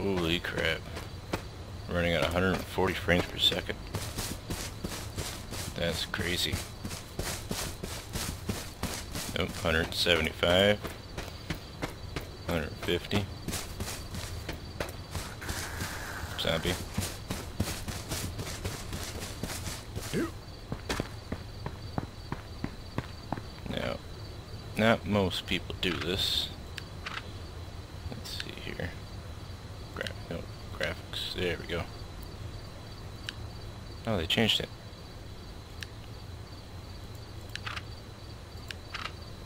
Holy crap. Running at 140 frames per second. That's crazy. Nope, 175. 150. Zombie. Now, not most people do this. Let's see here. Gra no, graphics. There we go. Oh, they changed it.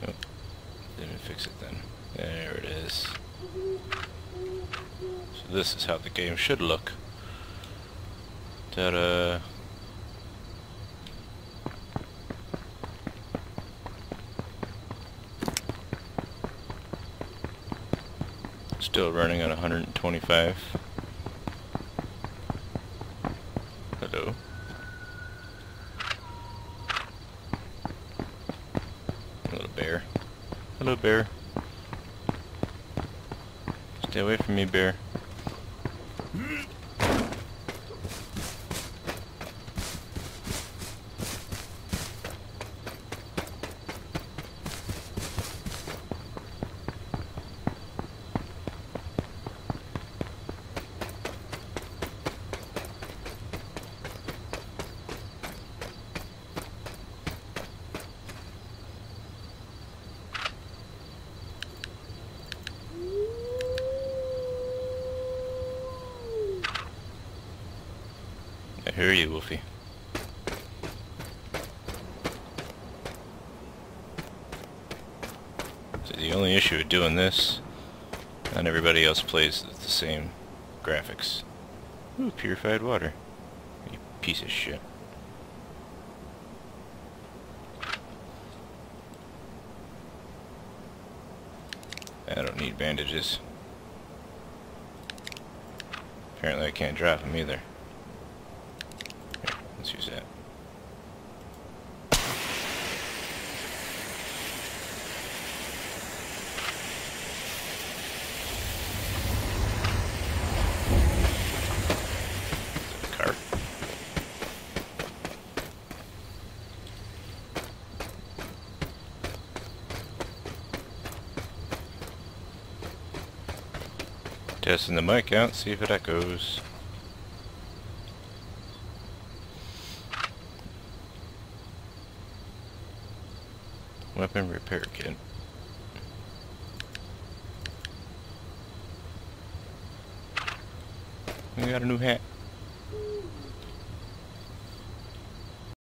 Oh, Didn't fix it then. There it is. So this is how the game should look. Ta-da! Still running at 125. Hello. Little bear. Hello, bear. Stay away from me, bear. I hear you, Wolfie. So the only issue with doing this, not everybody else plays with the same graphics. Ooh, purified water. You piece of shit. I don't need bandages. Apparently I can't drop them either. Let's use that. Testing the mic out, see if it echoes. Weapon repair kit. We got a new hat.